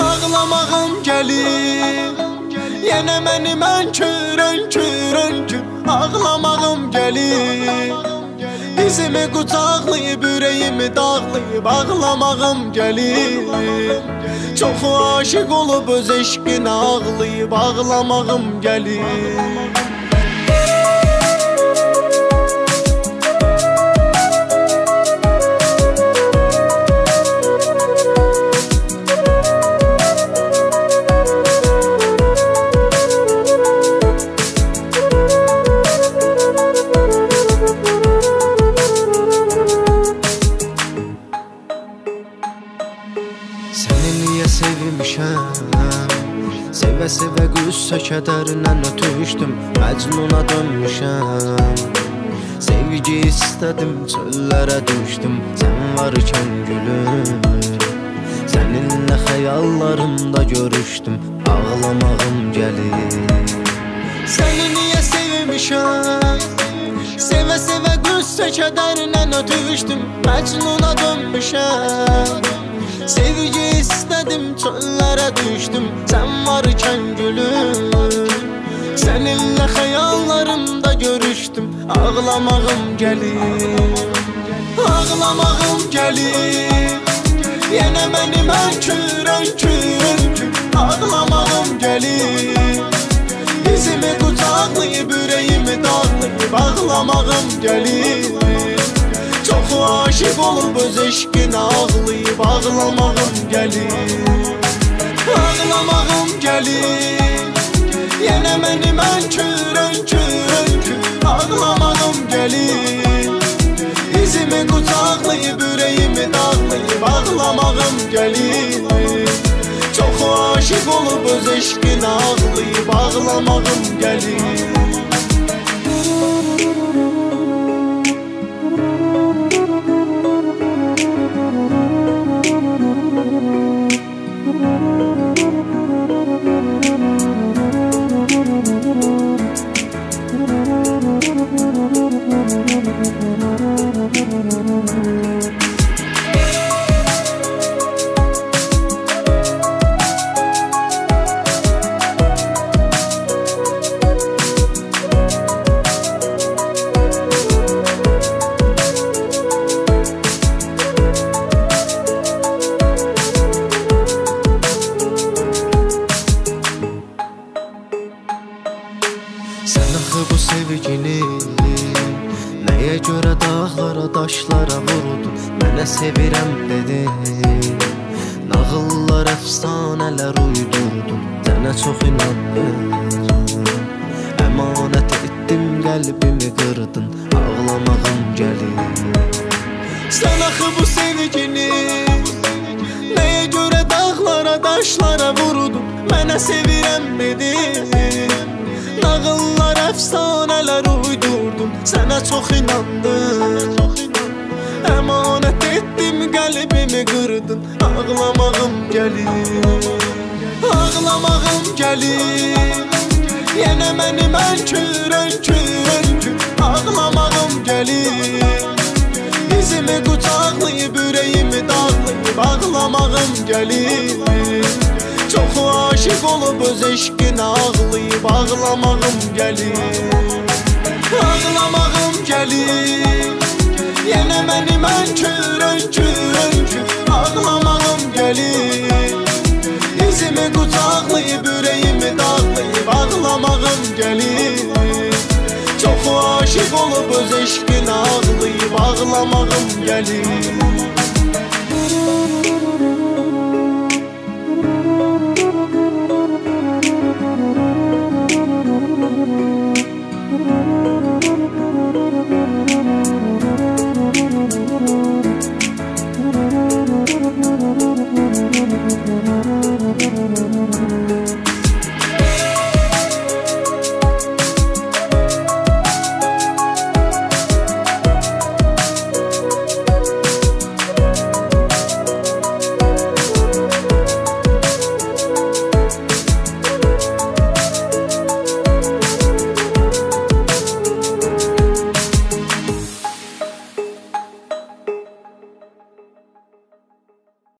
Ağlamağım gəlir. Yenə məni mən körən körən kör Ağlamağım gəlir. Dizimi qucaqlayıb ürəyimi dağlayıb Ağlamağım gəlir. Çox aşiq olub öz eşqinə ağlayıb Ağlamağım gəlir Səni niyə sevmişəm Sevə-sevə qüssə kədərindən ötüşdüm Məcnuna dönmüşəm. Sevgi istədim, çöllərə düşdüm Sən varkən gülüm. Səninlə xəyallarımda görüşdüm Ağlamağım gəlir. Səni niyə sevmişəm? Sevə-sevə qüssə kədərindən ötüşdüm Məcnuna dönmüşəm. Sevgi istədim, çöllərə düşdüm Sən varkən gülüm Səninlə xəyallarımda görüşdüm Ağlamağım gəlir Ağlamağım gəlir Yenə məni mən kürən kürən Ağlamağım gəlir Dizimi qucaqlayıb, ürəyimi dağlayıb Ağlamağım gəlir Çox aşiq olub öz eşqinə ağlayıb Ağlamağım gəlir Ağlamağım gəlir Yenə məni mən körən körən kür Ağlamağım gəlir Dizimi qucaqlayıb ürəyimi dağlayıb Ağlamağım gəlir Çox aşiq olub öz eşqinə ağlayıb Ağlamağım gəlir dağlara, daşlara vurdun Mənə sevirəm dedin Nağıllar, əfsanələr uydurdun Sənə çox inandım Əmanət etdim, qəlbimi qırdın Ağlamağım gəlir. Sən axı bu sevgini Nəyə görə dağlara, daşlara vurdun Mənə sevirəm dedin Nağıllar, əfsanələr uydurdum Sənə çox inandım Əmanət etdim, qəlbimi qırdın Ağlamağım gəlir Ağlamağım gəlir Yenə məni mən körən körən kür Ağlamağım gəlir Dizimi qucaqlayıb, ürəyimi dağlayıb Ağlamağım gəlir Çox aşiq olub öz eşqinə ağlayıb Ağlamağım gəlir Ağlamağım gəlir Yenə məni mən körən körən kür Ağlamağım gəlir Dizimi qucaqlayıb, ürəyimi dağlayıb Ağlamağım gəlir Çox aşiq olub öz eşqinə ağlayıb Ağlamağım gəlir